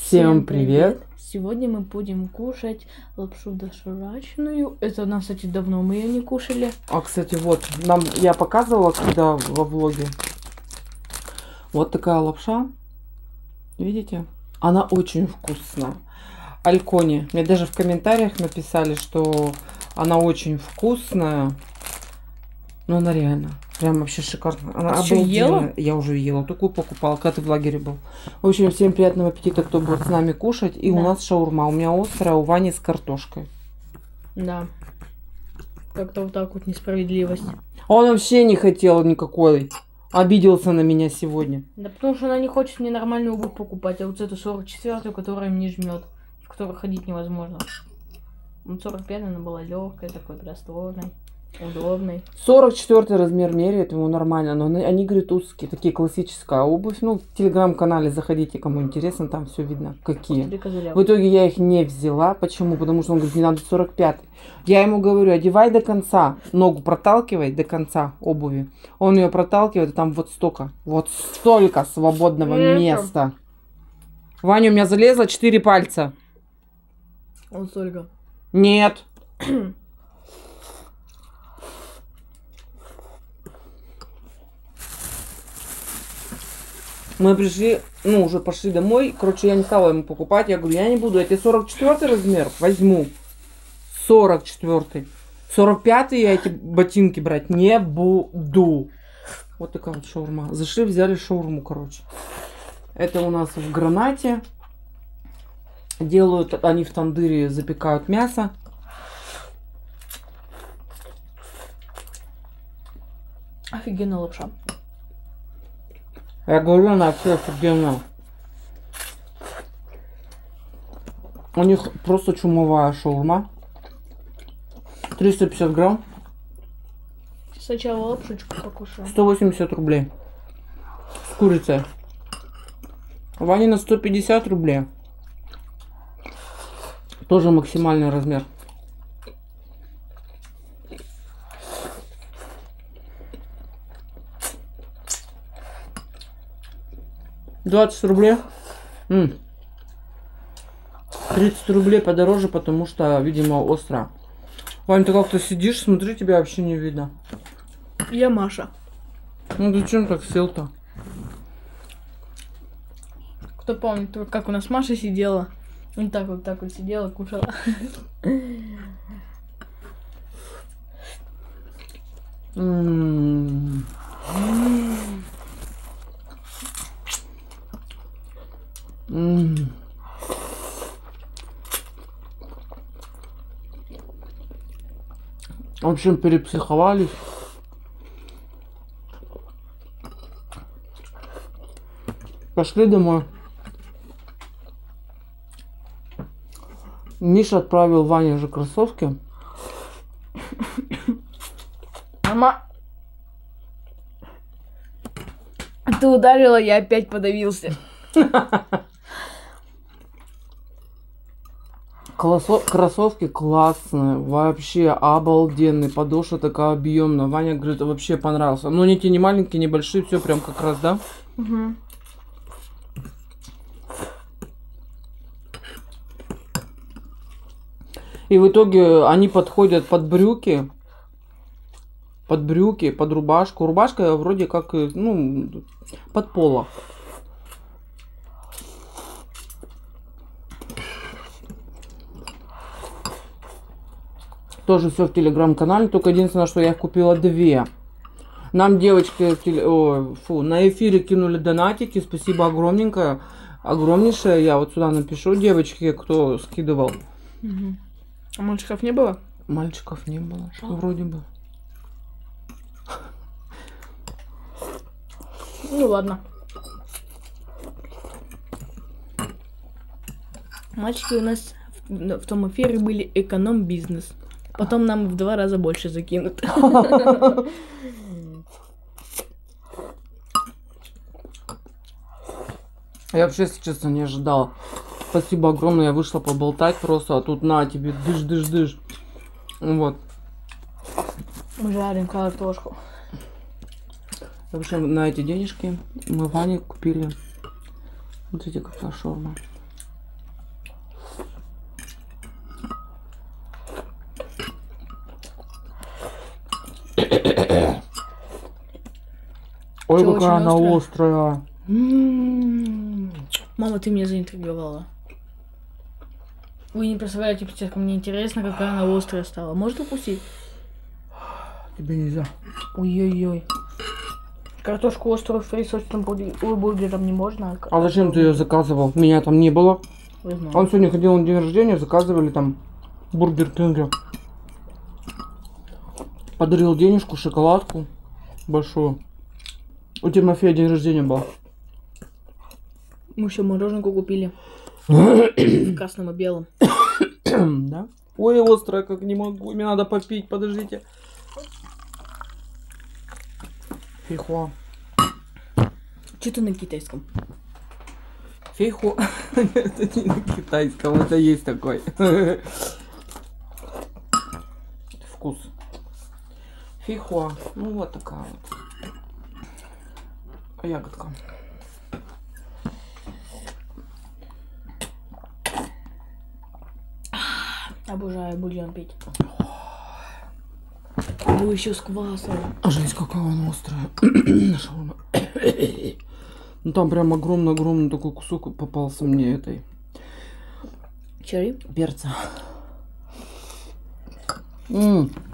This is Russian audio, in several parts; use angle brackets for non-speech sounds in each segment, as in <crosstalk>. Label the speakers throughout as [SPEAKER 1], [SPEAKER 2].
[SPEAKER 1] Всем привет!
[SPEAKER 2] Сегодня мы будем кушать лапшу доширачную. Это, у нас, кстати, давно мы ее не кушали.
[SPEAKER 1] А, кстати, вот, нам я показывала, когда во влоге. Вот такая лапша. Видите? Она очень вкусная. Алькони. Мне даже в комментариях написали, что она очень вкусная. Ну, она реально. Прям вообще шикарно. Она
[SPEAKER 2] А
[SPEAKER 1] обалденная.
[SPEAKER 2] ела?
[SPEAKER 1] Я уже ела. Такую покупала, когда ты в лагере был. В общем, всем приятного аппетита, кто будет с нами кушать. И у
[SPEAKER 2] Да.
[SPEAKER 1] нас шаурма. У меня острая, у Вани с картошкой.
[SPEAKER 2] Да. Как-то вот так вот несправедливость.
[SPEAKER 1] Он вообще не хотел никакой. Обиделся на меня сегодня.
[SPEAKER 2] Да потому что она не хочет мне нормальную обувь покупать, а вот эту 44-ю, которая мне жмет, в которой ходить невозможно. Вот 45 она была легкой, такой просторной, удобной.
[SPEAKER 1] 44 размер меряет ему нормально, но они, они говорят, узкие, такие классическая обувь. Ну, в телеграм-канале заходите, кому интересно, там все видно, какие. В итоге я их не взяла. Почему? Потому что он говорит, не надо 45. Я ему говорю, одевай до конца, ногу проталкивай до конца обуви. Он ее проталкивает, и там вот столько, вот столько свободного
[SPEAKER 2] Это-
[SPEAKER 1] места. Ваня, у меня залезло 4 пальца.
[SPEAKER 2] Вот столько.
[SPEAKER 1] Нет. <clears throat> Мы пришли, ну, уже пошли домой. Короче, я не стала ему покупать. Я говорю, я не буду. Я тебе 44 размер возьму. 44. 45 я эти ботинки брать не буду. Вот такая вот шаурма. Зашли, взяли шаурму, короче. Это у нас в гранате. Делают, они в тандыре запекают мясо.
[SPEAKER 2] Офигенная лапша.
[SPEAKER 1] Я говорю, она вообще офигенная. У них просто чумовая шаурма. 350 грамм,
[SPEAKER 2] Сначала лапшечку покушаем.
[SPEAKER 1] 180 рублей. С курицей. Ваня на 150 рублей. Тоже максимальный размер. Двадцать рублей. М. 30 рублей подороже, потому что, видимо, остро. Вань, ты как-то сидишь, смотри, тебя вообще не видно.
[SPEAKER 2] Я Маша.
[SPEAKER 1] Ну ты чем так сел-то?
[SPEAKER 2] Кто помнит, как у нас Маша сидела? Вот так вот, так вот сидела, кушала.
[SPEAKER 1] М. М. В общем, перепсиховались. Пошли домой. Миша отправил Ване же кроссовки.
[SPEAKER 2] Мама. Ты ударила, я опять подавился. <laughs>
[SPEAKER 1] Кроссовки классные, вообще обалденные. Подошва такая объемная. Ваня говорит, вообще понравился. Но они те не маленькие, не большие, все прям как раз, да?
[SPEAKER 2] Мгм.
[SPEAKER 1] И в итоге они подходят под брюки. Под брюки, под рубашку. Рубашка вроде как, э, ну, под поло. Тоже все в телеграм-канале. Только единственное, что я их купила две. Нам девочки теле- о, фу, на эфире кинули донатики. Спасибо огромненькое. Огромнейшее. Я вот сюда напишу девочки, кто скидывал.
[SPEAKER 2] Мгм. А мальчиков не было?
[SPEAKER 1] Мальчиков не было. Что
[SPEAKER 2] А.
[SPEAKER 1] вроде бы.
[SPEAKER 2] Ну ладно. Мальчики у нас в, в том эфире были эконом-бизнес. Потом нам в два раза больше закинут.
[SPEAKER 1] Я вообще, если честно, не ожидала. Спасибо огромное. Я вышла поболтать просто, а тут на тебе дыш-дыш-дыш. Вот.
[SPEAKER 2] Мы жарим картошку.
[SPEAKER 1] В общем, на эти денежки мы Ване купили вот эти какая шаурма. Ой,
[SPEAKER 2] Чё,
[SPEAKER 1] какая она
[SPEAKER 2] острая?
[SPEAKER 1] острая.
[SPEAKER 2] М. Мама, ты меня заинтриговала. Вы не представляете, птичка, мне интересно, какая она острая стала. Может укусить?
[SPEAKER 1] Тебе нельзя.
[SPEAKER 2] Ой-ой-ой. Картошку острую фри с острым бургером не можно.
[SPEAKER 1] А зачем ты ее заказывал? Меня там не было. Он сегодня ходил на день рождения, заказывали там бургер Кинге. Подарил денежку, шоколадку большую. У Тимофея день рождения был.
[SPEAKER 2] Мы еще мороженку купили. <coughs> В красном и белом. <coughs>
[SPEAKER 1] да? Ой, острая, как не могу. Мне надо попить, подождите. Фейхуа.
[SPEAKER 2] Что ты на китайском?
[SPEAKER 1] Фейхуа. <laughs> Это не на китайском, это есть такой. <laughs> Вкус. Фейхуа. Ну вот такая вот. Ягодка.
[SPEAKER 2] Обожаю бульон пить. Ну еще с квасом.
[SPEAKER 1] Жесть, какая она острая. <coughs> Шаурма. <coughs> Ну там прям огромный-огромный такой кусок попался мне этой
[SPEAKER 2] Черри?
[SPEAKER 1] перца. М. В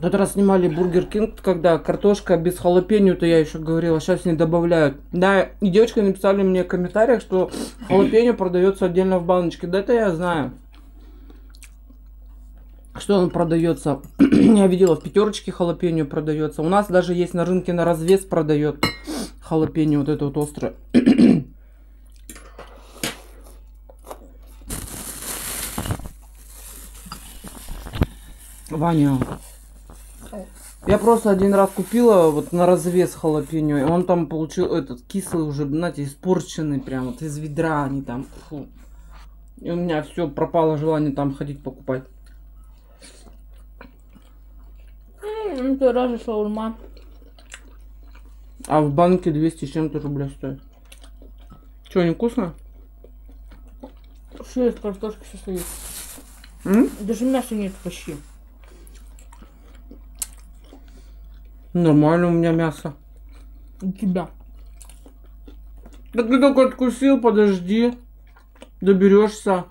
[SPEAKER 1] тот раз снимали Бургер Кинг, когда картошка без халапеньо, то я еще говорила, сейчас не добавляют. Да, и девочки написали мне в комментариях, что халапеньо продается отдельно в баночке. Да это я знаю. Что он продается? <clears throat> я видела, в пятерочке халапеньо продается. У нас даже есть на рынке на развес продает халапеньо вот это вот острое. <clears throat> Ваня, я просто один раз купила вот на развес халапеньо, и он там получил этот кислый уже, знаете, испорченный прям вот из ведра они там. Фу. И у меня все пропало желание там ходить покупать.
[SPEAKER 2] Это разве шаурма.
[SPEAKER 1] А в банке 200 с чем-то рубля стоит. Че, не вкусно?
[SPEAKER 2] Все из картошки состоит.
[SPEAKER 1] М?
[SPEAKER 2] Даже мяса нет почти.
[SPEAKER 1] Нормально у меня мясо.
[SPEAKER 2] У тебя.
[SPEAKER 1] Так ты только откусил, подожди. Доберешься.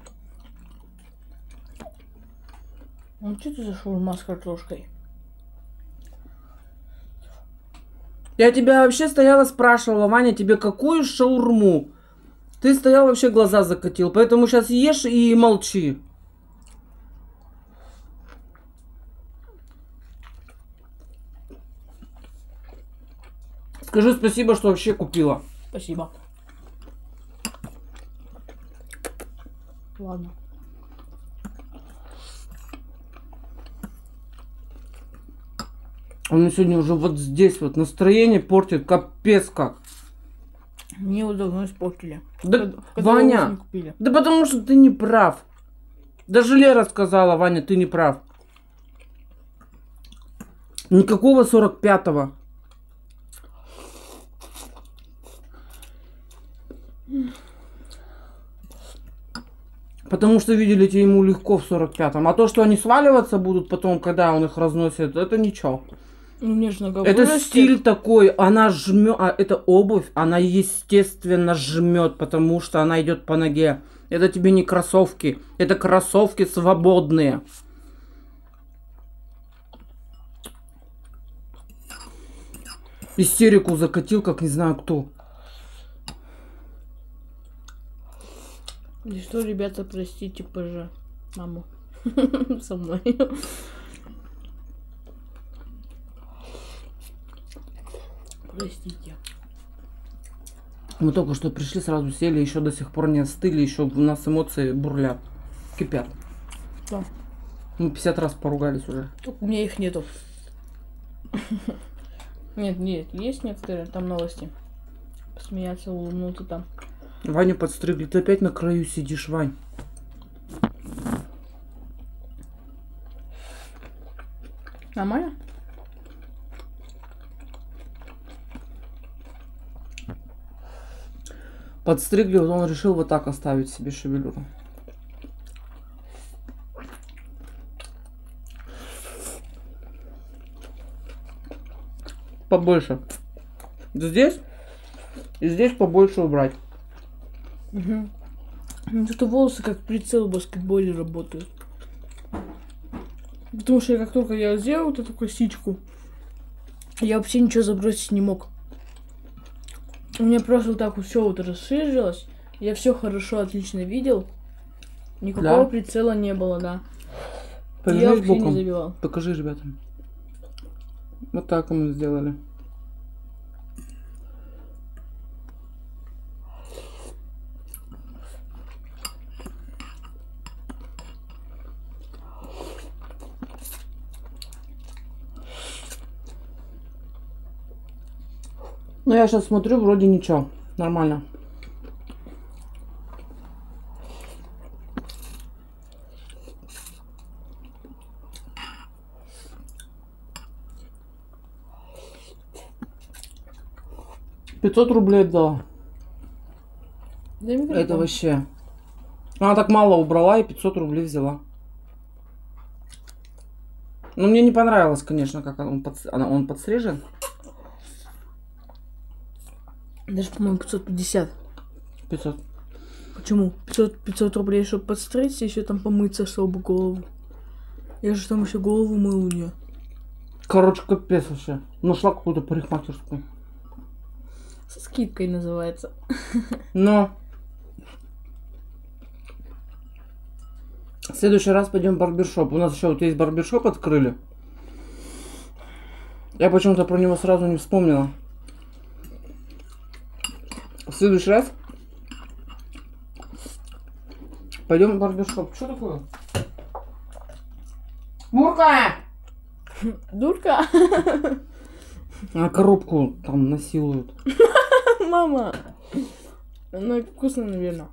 [SPEAKER 2] Ну что это за шаурма с картошкой?
[SPEAKER 1] Я тебя вообще стояла, спрашивала, Ваня, тебе какую шаурму? Ты стоял, вообще глаза закатил. Поэтому сейчас ешь и молчи. Скажи спасибо, что вообще купила.
[SPEAKER 2] Спасибо. Ладно.
[SPEAKER 1] Он мне сегодня уже вот здесь вот настроение портит, капец как.
[SPEAKER 2] Мне его давно испортили.
[SPEAKER 1] Да,
[SPEAKER 2] Когда-
[SPEAKER 1] Ваня, да потому что ты не прав. Даже Лера сказала, Ваня, ты не прав. Никакого 45-го. Потому что, видели, ему легко в 45-м. А то, что они сваливаться будут потом, когда он их разносит, это ничего.
[SPEAKER 2] Ну, мне же нога
[SPEAKER 1] Это
[SPEAKER 2] вырастет.
[SPEAKER 1] стиль такой, она жмет, а это обувь, она естественно жмет, потому что она идет по ноге. Это тебе не кроссовки, это кроссовки свободные. Истерику закатил, как не знаю кто.
[SPEAKER 2] И что, ребята, простите, пожа. Маму. <laughs> Со мной. Простите.
[SPEAKER 1] Мы только что пришли, сразу сели, еще до сих пор не остыли, еще у нас эмоции бурлят, кипят.
[SPEAKER 2] Да.
[SPEAKER 1] Мы 50 раз поругались уже.
[SPEAKER 2] Только у меня их нету. <laughs> Нет, нет, есть некоторые там новости. Посмеяться, улыбнуться там.
[SPEAKER 1] Ваню подстригли. Ты опять на краю сидишь, Вань.
[SPEAKER 2] Нормально?
[SPEAKER 1] Подстригли, вот он решил вот так оставить себе шевелюру. Побольше. Здесь и здесь побольше убрать.
[SPEAKER 2] Угу. Ну, это волосы как прицел в баскетболе работают. Потому что как только я сделал вот эту косичку, я вообще ничего забросить не мог. У меня просто вот так вот все вот расширилось. Я все хорошо, отлично видел. Никакого
[SPEAKER 1] Да?
[SPEAKER 2] прицела не было, да. я
[SPEAKER 1] Повернись
[SPEAKER 2] вообще не
[SPEAKER 1] боком.
[SPEAKER 2] забивал.
[SPEAKER 1] Покажи ребятам. Вот так мы сделали. Ну, я сейчас смотрю, вроде ничего. Нормально. Пятьсот рублей дала.
[SPEAKER 2] Мне
[SPEAKER 1] Это вообще. Она так мало убрала и 500 рублей взяла. Ну, мне не понравилось, конечно, как он, она- он подстрижен.
[SPEAKER 2] Даже, по-моему, 550.
[SPEAKER 1] 500.
[SPEAKER 2] Почему? 500, 500 рублей, чтобы подстричься, еще там помыться, чтобы голову. Я же там еще голову мыл у нее.
[SPEAKER 1] Короче, капец вообще. Нашла какую-то парикмахерскую.
[SPEAKER 2] Со скидкой называется. <laughs>
[SPEAKER 1] Но... В следующий раз пойдем в барбершоп. У нас еще вот есть барбершоп открыли. Я почему-то про него сразу не вспомнила. В следующий раз пойдем в барбершоп. Что такое? Мурка! <laughs>
[SPEAKER 2] Дурка! <laughs>
[SPEAKER 1] А коробку там насилуют. <laughs>
[SPEAKER 2] Мама! Она вкусная, наверное.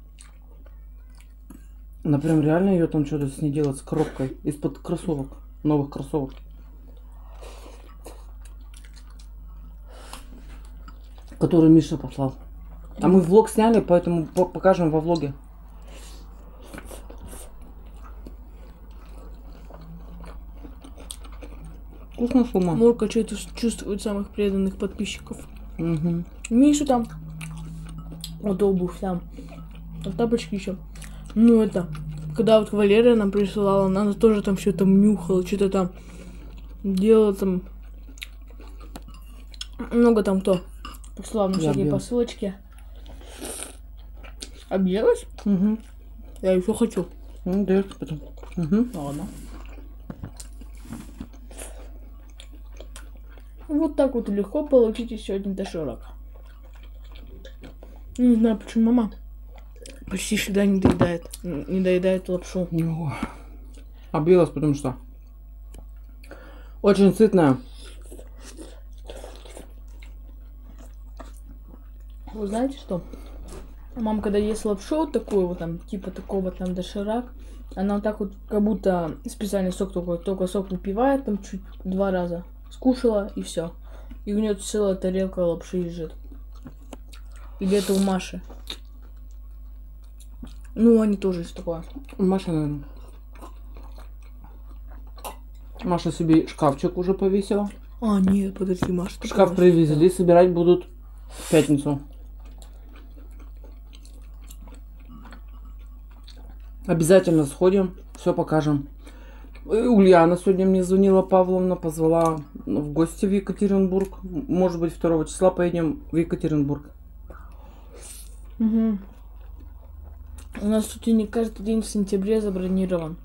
[SPEAKER 1] Она прям реально ее там что-то с ней делать с коробкой из-под кроссовок. Новых кроссовок. Который Миша послал. А мы влог сняли, поэтому по- покажем во влоге. Вкусно, Шума?
[SPEAKER 2] Мурка что-то чувствует самых преданных подписчиков.
[SPEAKER 1] Угу.
[SPEAKER 2] Мишу там. Вот обувь там. Вот тапочки еще. Ну это. Когда вот Валерия нам присылала, она тоже там что-то нюхала, что-то там делала там. Много там кто. Послал на
[SPEAKER 1] Я
[SPEAKER 2] всякие посылочки. Объелась?
[SPEAKER 1] Угу.
[SPEAKER 2] Я еще хочу.
[SPEAKER 1] Ну, дай потом. Угу.
[SPEAKER 2] Ладно. Вот так вот легко получить еще один доширак. Не знаю, почему мама почти всегда не доедает. Не доедает лапшу.
[SPEAKER 1] Могу. Объелась, потому что очень сытная.
[SPEAKER 2] Вы знаете что? Мама, когда ест лапшу вот такую вот там, типа такого там доширак, она вот так вот, как будто специальный сок только, только сок выпивает там чуть два раза. Скушала и все. И у нее целая тарелка лапши лежит. Или это у Маши. Ну, они тоже есть такое.
[SPEAKER 1] Маша, наверное. Маша себе шкафчик уже повесила.
[SPEAKER 2] А, нет, подожди, Маша.
[SPEAKER 1] Шкаф привезли, собирать будут в пятницу. Обязательно сходим, все покажем. Ульяна сегодня мне звонила Павловна, позвала в гости в Екатеринбург. Может быть, 2 числа поедем в Екатеринбург.
[SPEAKER 2] Мгм. У нас тут не каждый день в сентябре забронирован.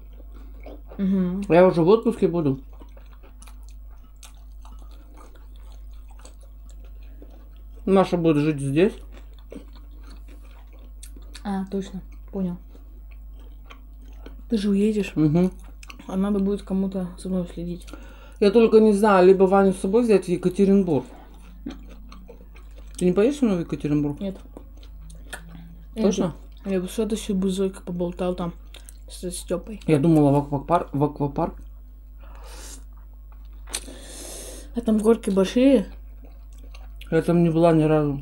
[SPEAKER 2] Мгм.
[SPEAKER 1] Я уже в отпуске буду. Маша будет жить здесь.
[SPEAKER 2] А, точно, понял. Ты же уедешь,
[SPEAKER 1] Мгм.
[SPEAKER 2] а надо будет кому-то за мной следить.
[SPEAKER 1] Я только не знаю, либо Ваню с собой взять в Екатеринбург. Ты не поедешь со мной в Екатеринбург?
[SPEAKER 2] Нет.
[SPEAKER 1] Точно?
[SPEAKER 2] Я бы что-то еще бы Зойка поболтал там с Степой.
[SPEAKER 1] Я думала в аквапарк. В аквапарк.
[SPEAKER 2] А там горки большие.
[SPEAKER 1] Я там не была ни разу.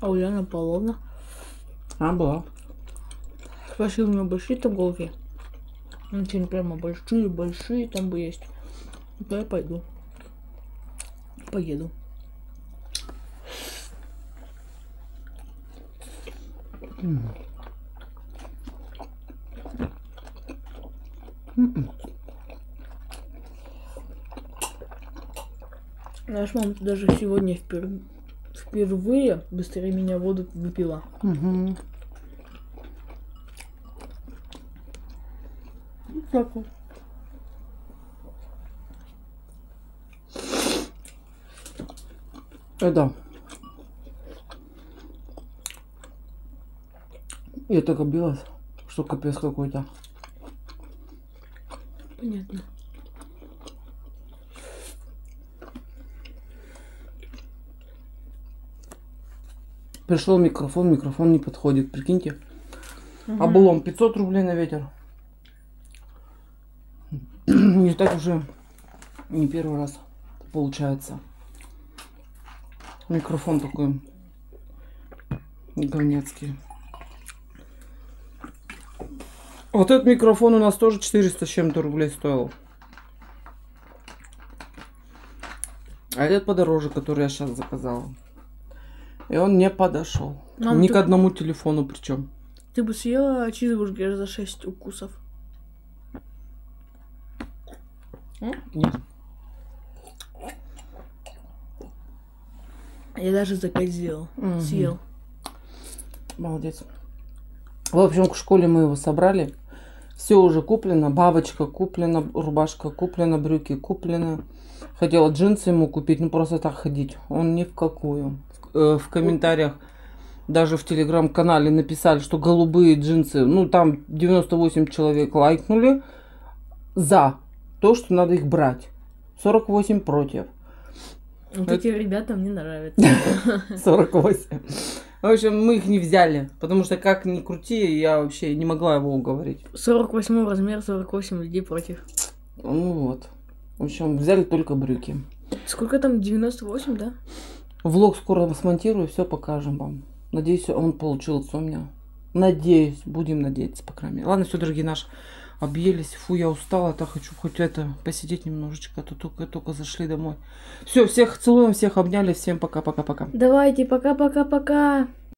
[SPEAKER 2] А у Ляны Павловна.
[SPEAKER 1] А, была.
[SPEAKER 2] Спросил у меня большие там горки. Ну, что, не прямо большие, большие там бы есть. Да я пойду. Поеду. Мама ты даже сегодня впер- впервые быстрее меня воду выпила.
[SPEAKER 1] Мгм. Так вот. Это. Я так обилась, что капец какой-то.
[SPEAKER 2] Понятно.
[SPEAKER 1] Пришел микрофон, микрофон не подходит, прикиньте.
[SPEAKER 2] Мгм.
[SPEAKER 1] Облом 500 рублей на ветер. <clears throat> Не так уже не первый раз получается. Микрофон такой говнецкий. Вот этот микрофон у нас тоже 400 с чем-то рублей стоил. А этот подороже, который я сейчас заказала. И он не подошел.
[SPEAKER 2] Мам,
[SPEAKER 1] Ни
[SPEAKER 2] ты-
[SPEAKER 1] к одному телефону причем.
[SPEAKER 2] Ты бы съела чизбургер за 6 укусов.
[SPEAKER 1] Нет.
[SPEAKER 2] Я даже за 5 сделал.
[SPEAKER 1] Мгм.
[SPEAKER 2] Съел.
[SPEAKER 1] Молодец. В общем, к школе мы его собрали. Все уже куплено. Бабочка куплена, рубашка куплена, брюки куплены. Хотела джинсы ему купить, ну просто так ходить. Он ни в какую. Э, В комментариях даже в телеграм-канале написали, что голубые джинсы, ну там 98 человек лайкнули за то, что надо их брать. 48 против.
[SPEAKER 2] Вот
[SPEAKER 1] Это-
[SPEAKER 2] эти ребята мне нравятся. <laughs>
[SPEAKER 1] 48. В общем, мы их не взяли, потому что как ни крути, я вообще не могла его уговорить.
[SPEAKER 2] 48 размер, 48 людей против.
[SPEAKER 1] Ну вот. В общем, взяли только брюки.
[SPEAKER 2] Сколько там? 98, да?
[SPEAKER 1] Влог скоро смонтирую, все покажем вам. Надеюсь, он получился у меня. Надеюсь, будем надеяться, по крайней мере. Ладно, все, дорогие наши, объелись. Фу, я устала, так хочу хоть это посидеть немножечко, а то только, только зашли домой. Все, всех целуем, всех обняли, всем пока-пока-пока.
[SPEAKER 2] Давайте, пока-пока-пока.